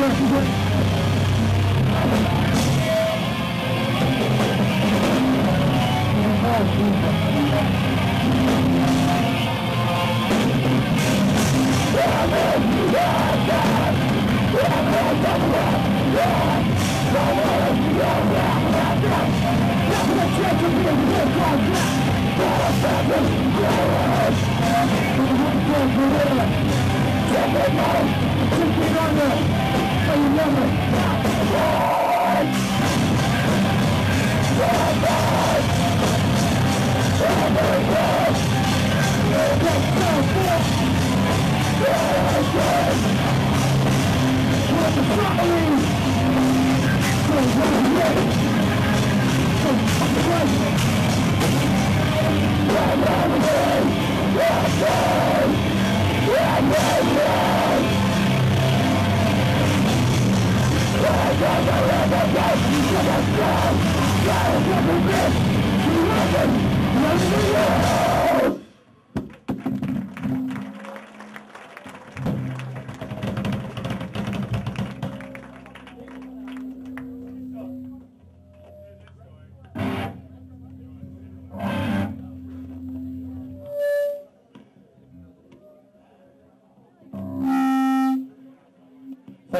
Take it on the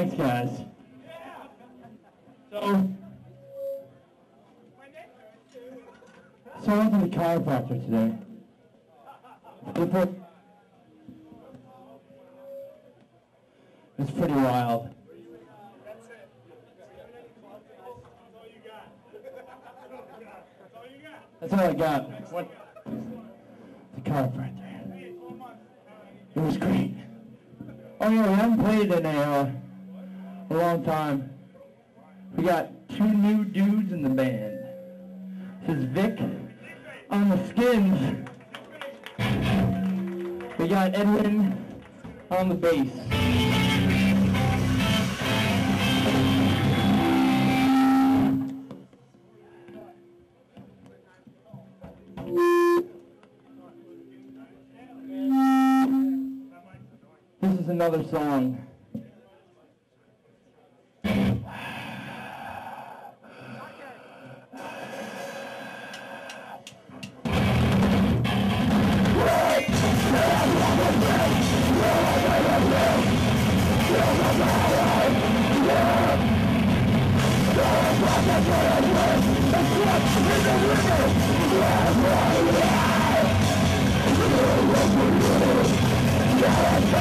Thanks, guys. So, so I went to the chiropractor today. They put- It's pretty wild. That's all I got. What? The chiropractor. It was great. Oh yeah, we haven't played in a, uh, a long time. We got two new dudes in the band. This is Vic on the skins. We got Edwin on the bass. This is another song.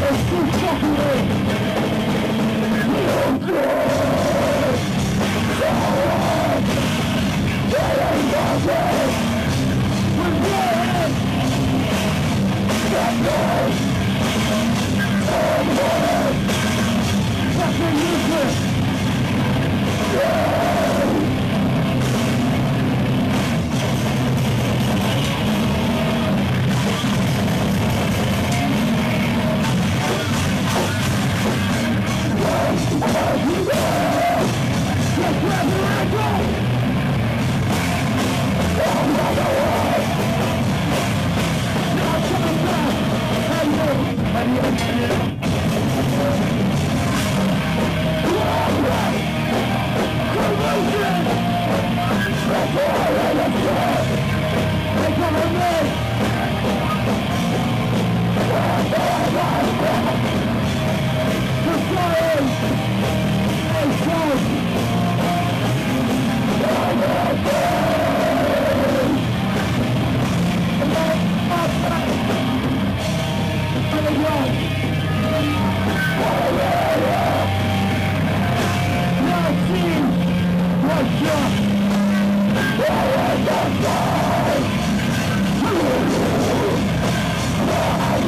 Eu fui só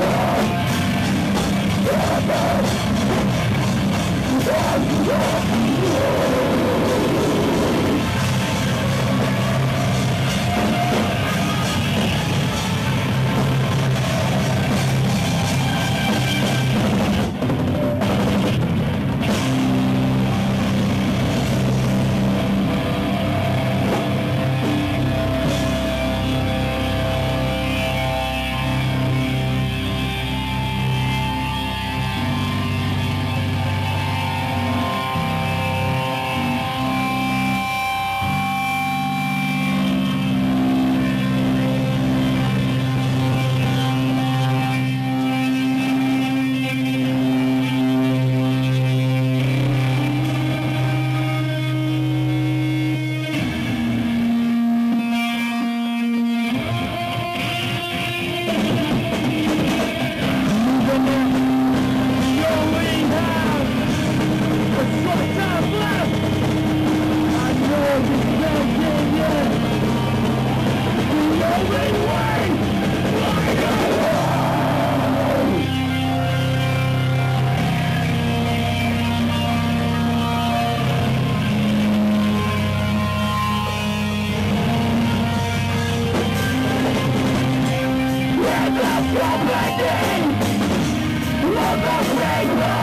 Yeah. Yeah!